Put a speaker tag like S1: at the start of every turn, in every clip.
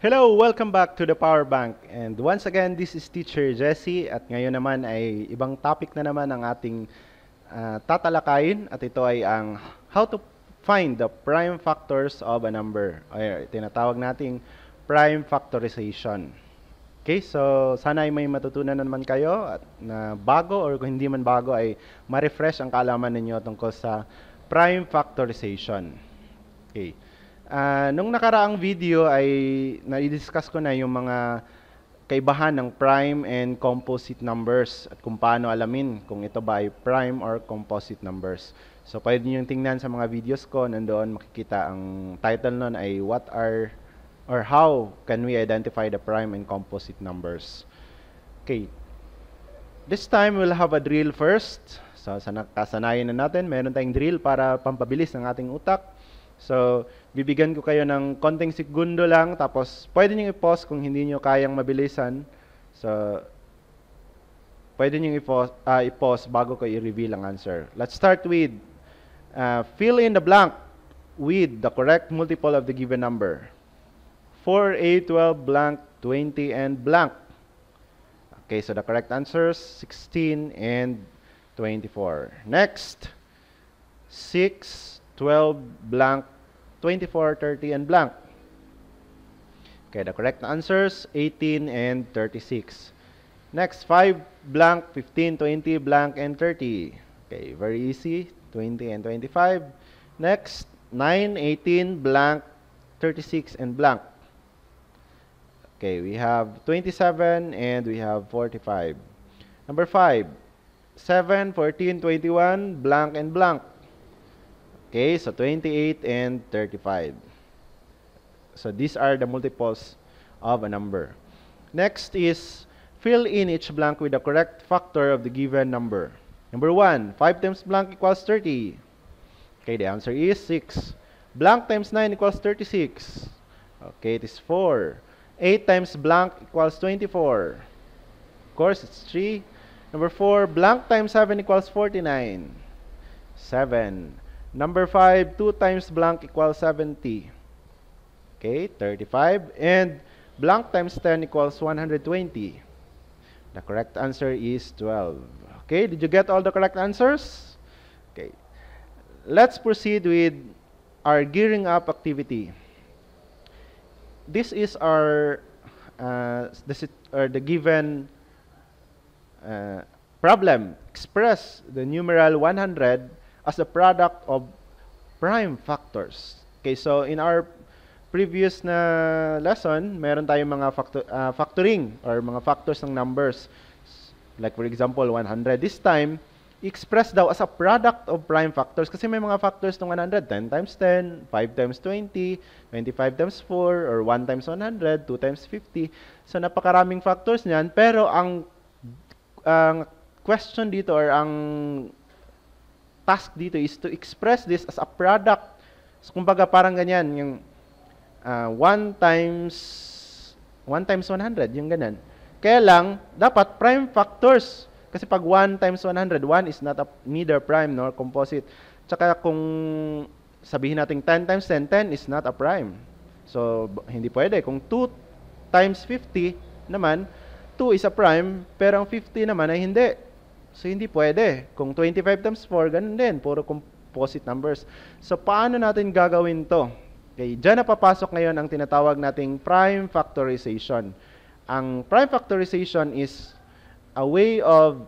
S1: Hello, welcome back to the Power Bank. And once again, this is Teacher Jesse at ngayon naman ay ibang topic na naman ang ating ah, tatalakayin at ito ay ang how to find the prime factors of a number. Ay, tinatawag nating prime factorization. Okay, so sana ay may matutunan na naman kayo at na bago or kung hindi man bago ay ma-refresh ang kaalaman ninyo tungkol sa prime factorization. Okay. Ah, nung nakaraang video ay na-discuss ko na yung mga kaibahan ng prime and composite numbers at kung paano alamin kung ito ba ay prime or composite numbers. So pwede niyo tingnan sa mga videos ko, nandoon makikita ang title nun ay what are or how can we identify the prime and composite numbers. Okay. This time we'll have a drill first. So sa nakasanayan na natin, meron tayong drill para pampabilis ng ating utak. So, bibigyan ko kayo ng konting segundo lang, tapos pwede nyo i-pause kung hindi nyo kayang mabilisan. So, pwede nyo i-pause, ah, i-pause bago ko i-reveal ang answer. Let's start with, uh, fill in the blank with the correct multiple of the given number. 4, 8, 12, blank, 20, and blank. Okay, so the correct answers, 16 and 24. Next, 6, 12, blank, 24, 30, and blank. Okay, the correct answers, 18 and 36. Next, 5, blank, 15, 20, blank, and 30. Okay, very easy, 20 and 25. Next, 9, 18, blank, 36, and blank. Okay, we have 27 and we have 45. Number 5, 7, 14, 21, blank, and blank. Okay, so 28 and 35. So these are the multiples of a number. Next is fill in each blank with the correct factor of the given number. Number 1, 5 times blank equals 30. Okay, the answer is 6. Blank times 9 equals 36. Okay, it is 4. 8 times blank equals 24. Of course, it's 3. Number 4, blank times 7 equals 49. 7. Number 5, 2 times blank equals 70. Okay, 35. And blank times 10 equals 120. The correct answer is 12. Okay, did you get all the correct answers? Okay. Let's proceed with our gearing up activity. This is our uh, the, the given uh, problem. Express the numeral 100 as a product of prime factors. Okay, so in our previous na lesson, meron tayong mga factor, uh, factoring or mga factors ng numbers. Like for example, 100. This time, express daw as a product of prime factors kasi may mga factors ng 100. 10 times 10, 5 times 20, 25 times 4, or 1 times 100, 2 times 50. So napakaraming factors niyan. Pero ang ang question dito or ang task dito is to express this as a product. So, kumbaga parang ganyan, yung uh, 1 times 1 times 100, yung ganun. Kaya lang, dapat prime factors. Kasi pag 1 times 100, 1 is not a, neither prime nor composite. Tsaka kung sabihin natin 10 times 10, 10 is not a prime. So, hindi pwede. Kung 2 times 50 naman, 2 is a prime, pero ang 50 naman ay hindi. So, hindi pwede. Kung 25 times 4, ganun din. Puro composite numbers. So, paano natin gagawin to? Okay, dyan na papasok ngayon ang tinatawag nating prime factorization. Ang prime factorization is a way of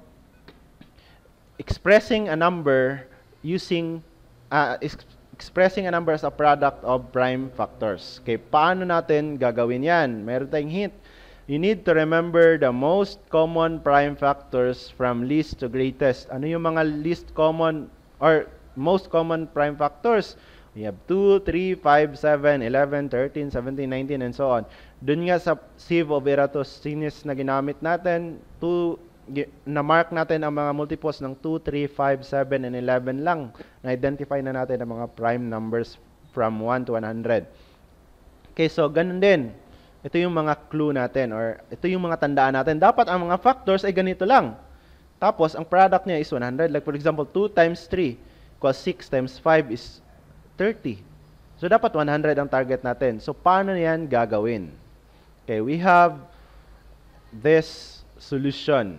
S1: expressing a number using uh, ex- expressing a number as a product of prime factors. Okay, paano natin gagawin 'yan? Meron tayong hint. You need to remember the most common prime factors from least to greatest. Ano yung mga least common or most common prime factors? We have 2, 3, 5, 7, 11, 13, 17, 19, and so on. Doon nga sa sieve of Eratosthenes na ginamit natin, 2, na-mark natin ang mga multiples ng 2, 3, 5, 7, and 11 lang. Na-identify na natin ang mga prime numbers from 1 to 100. Okay, so ganun din. Ito yung mga clue natin or ito yung mga tandaan natin. Dapat ang mga factors ay ganito lang. Tapos, ang product niya is 100. Like for example, 2 times 3 equals 6 times 5 is 30. So, dapat 100 ang target natin. So, paano yan gagawin? Okay, we have this solution.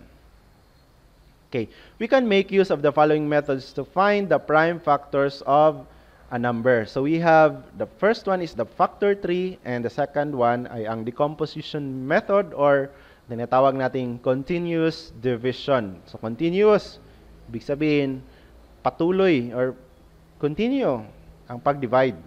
S1: Okay, we can make use of the following methods to find the prime factors of a number. So we have, the first one is the factor tree, and the second one ay ang decomposition method or tinatawag nating continuous division. So continuous, ibig sabihin, patuloy or continue ang pag-divide.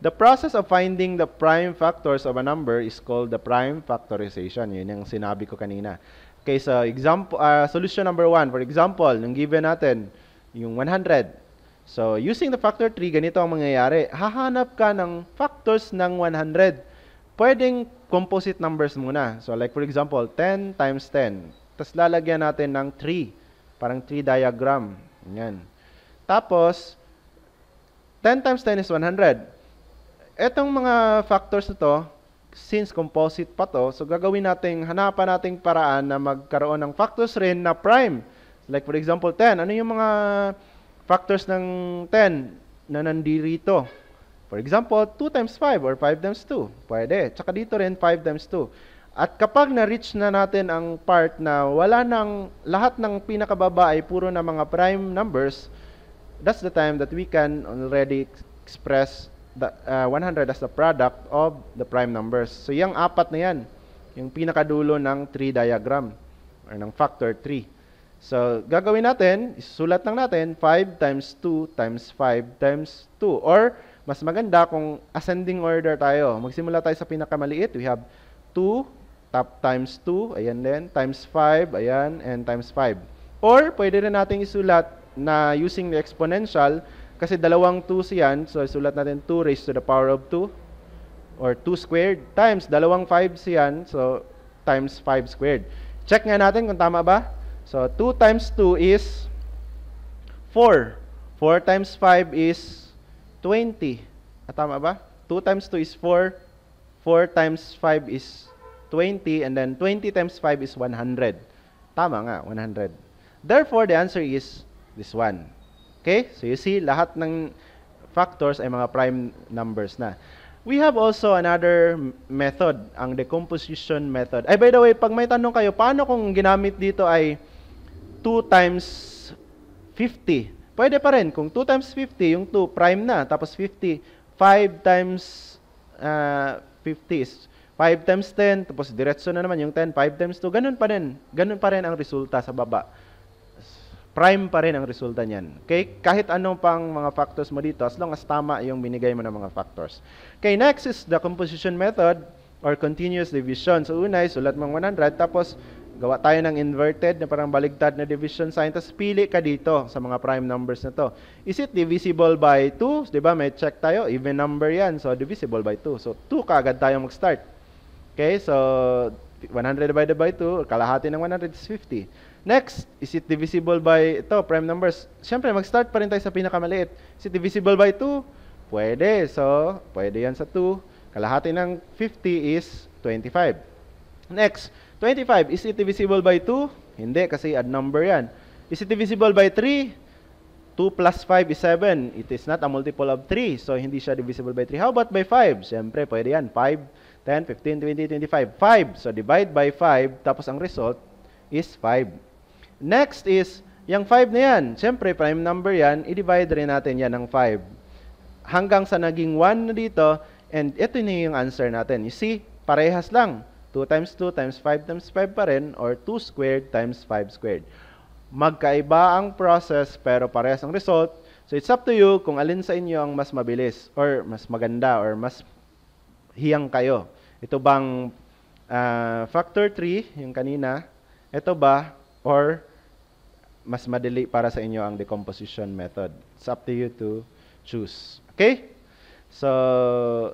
S1: The process of finding the prime factors of a number is called the prime factorization. Yun yung sinabi ko kanina. Okay, so example, uh, solution number one, for example, nung given natin, yung 100. So, using the factor tree, ganito ang mangyayari. Hahanap ka ng factors ng 100. Pwedeng composite numbers muna. So, like for example, 10 times 10. Tapos lalagyan natin ng 3. Parang tree diagram. Yan. Tapos, 10 times 10 is 100 etong mga factors na to, since composite pa to, so gagawin natin, hanapan nating paraan na magkaroon ng factors rin na prime. Like for example, 10. Ano yung mga factors ng 10 na nandirito? For example, 2 times 5 or 5 times 2. Pwede. Tsaka dito rin 5 times 2. At kapag na-reach na natin ang part na wala nang, lahat ng pinakababa ay puro na mga prime numbers, that's the time that we can already express the, uh, 100 as the product of the prime numbers. So yung apat na yan, yung pinakadulo ng tree diagram or ng factor 3. So gagawin natin, isulat lang natin 5 times 2 times 5 times 2 or mas maganda kung ascending order tayo. Magsimula tayo sa pinakamaliit. We have 2 top times 2, ayan din, times 5, ayan, and times 5. Or pwede rin nating isulat na using the exponential kasi dalawang 2 yan, so sulat natin 2 raised to the power of 2 or 2 squared times dalawang 5 yan, so times 5 squared. Check nga natin kung tama ba. So 2 times 2 is 4. 4 times 5 is 20. At ah, tama ba? 2 times 2 is 4. 4 times 5 is 20 and then 20 times 5 is 100. Tama nga, 100. Therefore, the answer is this one. Okay? So you see, lahat ng factors ay mga prime numbers na. We have also another method, ang decomposition method. Ay, by the way, pag may tanong kayo, paano kung ginamit dito ay 2 times 50? Pwede pa rin. Kung 2 times 50, yung 2 prime na, tapos 50, 5 times uh, 50 is 5 times 10, tapos diretso na naman yung 10, 5 times 2, ganun pa rin. Ganun pa rin ang resulta sa baba prime pa rin ang resulta niyan. Okay? Kahit anong pang mga factors mo dito, as long as tama yung binigay mo ng mga factors. Okay, next is the composition method or continuous division. So, una, sulat mong 100, tapos gawa tayo ng inverted na parang baligtad na division sign, tapos pili ka dito sa mga prime numbers na to. Is it divisible by 2? Di ba? May check tayo. Even number yan. So, divisible by 2. So, 2 kaagad tayo mag-start. Okay? So, 100 divided by 2, kalahati ng 100 is 50. Next, is it divisible by ito, prime numbers? Siyempre, mag-start pa rin tayo sa pinakamaliit. Is it divisible by 2? Pwede. So, pwede yan sa 2. Kalahati ng 50 is 25. Next, 25. Is it divisible by 2? Hindi, kasi add number yan. Is it divisible by 3? 2 plus 5 is 7. It is not a multiple of 3. So, hindi siya divisible by 3. How about by 5? Siyempre, pwede yan. 5, 10, 15, 20, 25. 5. So, divide by 5. Tapos, ang result is 5. Next is, yung 5 na yan, siyempre prime number yan, i-divide rin natin yan ng 5. Hanggang sa naging 1 na dito, and ito na yung answer natin. You see, parehas lang. 2 times 2 times 5 times 5 pa rin, or 2 squared times 5 squared. Magkaiba ang process, pero parehas ang result. So it's up to you kung alin sa inyo ang mas mabilis, or mas maganda, or mas hiyang kayo. Ito bang uh, factor 3, yung kanina, ito ba, or mas madali para sa inyo ang decomposition method. It's up to you to choose. Okay? So,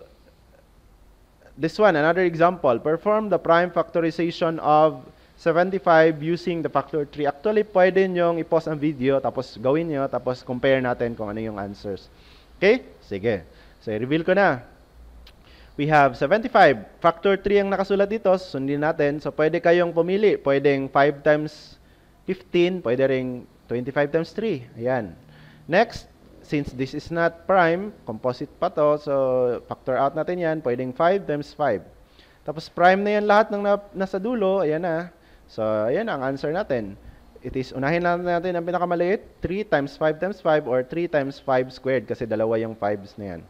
S1: this one, another example. Perform the prime factorization of 75 using the factor 3. Actually, pwede nyong i-pause ang video, tapos gawin nyo, tapos compare natin kung ano yung answers. Okay? Sige. So, i-reveal ko na. We have 75. Factor 3 ang nakasulat dito. Sundin natin. So, pwede kayong pumili. Pwedeng 5 times 15, pwede ring 25 times 3. Ayan. Next, since this is not prime, composite pa to, so factor out natin yan, pwedeng 5 times 5. Tapos prime na yan lahat ng na, nasa dulo, ayan na. So, ayan ang answer natin. It is, unahin lang natin ang pinakamaliit, 3 times 5 times 5 or 3 times 5 squared kasi dalawa yung 5s na yan.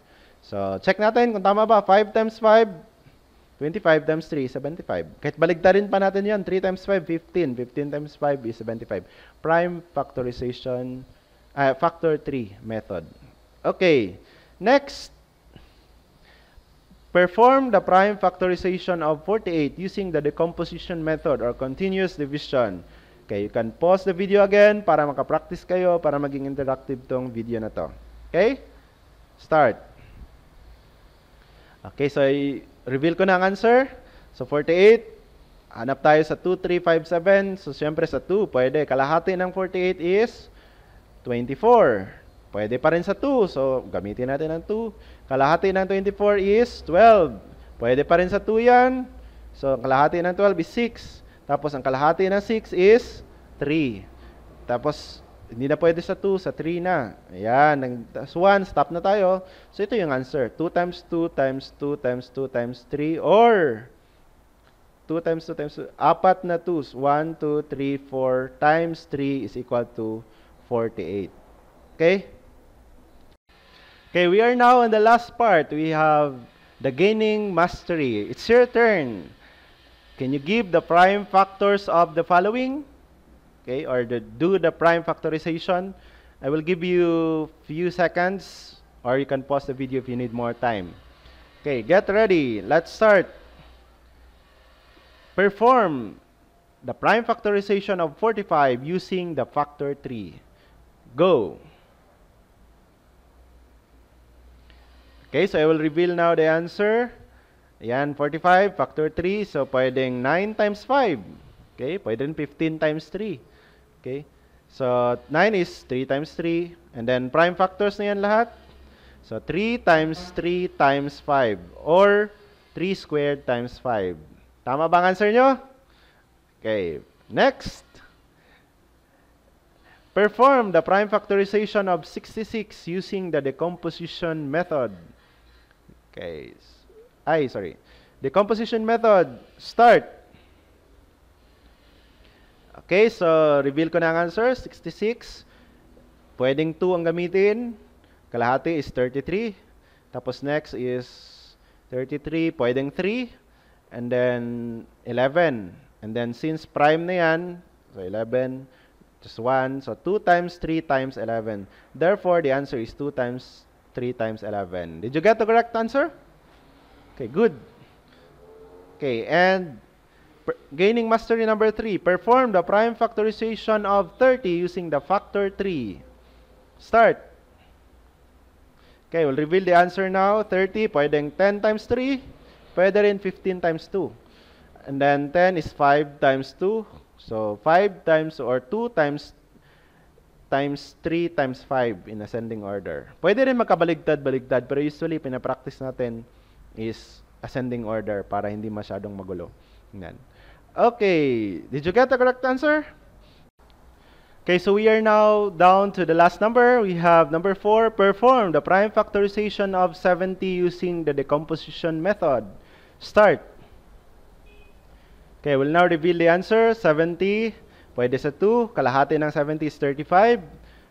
S1: So, check natin kung tama ba. 5 times 5, 25 times 3, 75. Kahit baligtarin pa natin yan, 3 times 5, 15. 15 times 5 is 75. Prime factorization, uh, factor 3 method. Okay, next. Perform the prime factorization of 48 using the decomposition method or continuous division. Okay, you can pause the video again para makapractice kayo, para maging interactive tong video na to. Okay? Start. Okay, so i-reveal ko na ang answer. So 48, hanap tayo sa 2, 3, 5, 7. So siyempre sa 2, pwede. Kalahati ng 48 is 24. Pwede pa rin sa 2. So gamitin natin ang 2. Kalahati ng 24 is 12. Pwede pa rin sa 2 yan. So, kalahati ng 12 is 6. Tapos, ang kalahati ng 6 is 3. Tapos, hindi na pwede sa 2, sa 3 na. Ayan, so 1, stop na tayo. So, ito yung answer. 2 times 2 times 2 times 2 times 3 or 2 times 2 times 2, apat na 2s. 1, 2, 3, 4 times 3 is equal to 48. Okay? Okay, we are now in the last part. We have the gaining mastery. It's your turn. Can you give the prime factors of the following? Okay, or the, do the prime factorization. I will give you few seconds, or you can pause the video if you need more time. Okay, get ready. Let's start. Perform the prime factorization of 45 using the factor 3. Go. Okay, so I will reveal now the answer. Ayan, 45, factor 3. So, pwedeng 9 times 5. Okay, pwede rin 15 times 3. Okay, so 9 is 3 times 3. And then, prime factors na yan lahat. So, 3 times 3 times 5. Or, 3 squared times 5. Tama ba ang answer nyo? Okay, next. Perform the prime factorization of 66 using the decomposition method. Okay. Ay, sorry. Decomposition method. Start. Okay, so reveal ko na ang answer. 66. Pwedeng 2 ang gamitin. Kalahati is 33. Tapos next is 33. Pwedeng 3. And then 11. And then since prime na yan, so 11, just 1. So 2 times 3 times 11. Therefore, the answer is 2 times 3 times 11. Did you get the correct answer? Okay, good. Okay, and gaining mastery number 3. Perform the prime factorization of 30 using the factor 3. Start. Okay, we'll reveal the answer now. 30, pwedeng 10 times 3. Pwede rin 15 times 2. And then 10 is 5 times 2. So 5 times or 2 times times 3 times 5 in ascending order. Pwede rin magkabaligtad-baligtad, pero usually pinapractice natin is ascending order para hindi masyadong magulo. Yan. Okay, did you get the correct answer? Okay, so we are now down to the last number. We have number 4, perform the prime factorization of 70 using the decomposition method. Start. Okay, we'll now reveal the answer. 70 Pwede sa 2, kalahati ng 70 is 35.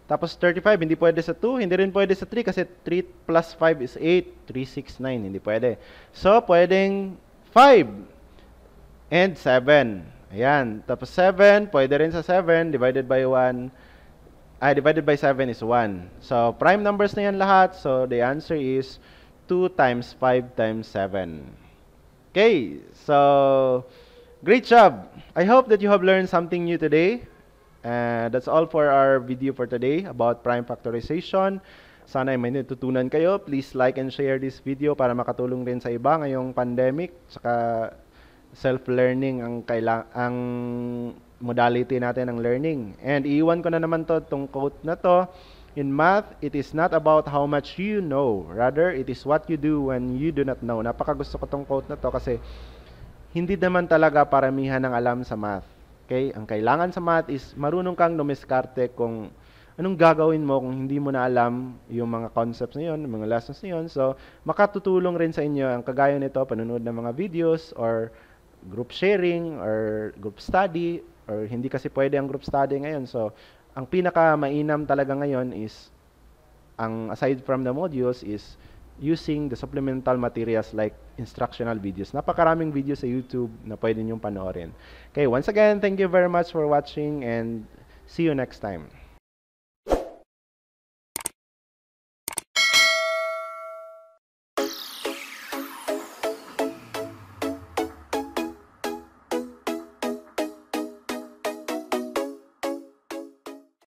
S1: Tapos 35, hindi pwede sa 2, hindi rin pwede sa 3 kasi 3 plus 5 is 8, 3, 6, 9, hindi pwede. So, pwedeng 5 and 7. Ayan. Tapos 7, pwede rin sa 7, divided by 1, ay, divided by 7 is 1. So, prime numbers na yan lahat. So, the answer is 2 times 5 times 7. Okay. So, Great job! I hope that you have learned something new today. Uh, that's all for our video for today about prime factorization. Sana ay may natutunan kayo. Please like and share this video para makatulong rin sa iba ngayong pandemic. Saka self-learning ang, kaila- ang modality natin ng learning. And iiwan ko na naman to, tong quote na to. In math, it is not about how much you know. Rather, it is what you do when you do not know. Napaka gusto ko tong quote na to kasi hindi naman talaga paramihan ng alam sa math. Okay? Ang kailangan sa math is marunong kang dumiskarte kung anong gagawin mo kung hindi mo na alam yung mga concepts na yun, mga lessons na yun. So, makatutulong rin sa inyo ang kagaya nito, panonood ng mga videos or group sharing or group study or hindi kasi pwede ang group study ngayon. So, ang pinaka mainam talaga ngayon is ang aside from the modules is using the supplemental materials like instructional videos. Napakaraming videos sa YouTube na pwede niyong panoorin. Okay, once again, thank you very much for watching and see you next time.